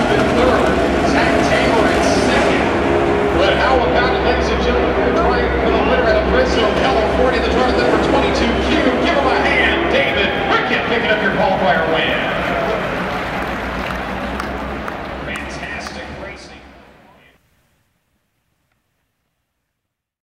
Zach Taylor at second. But how about the next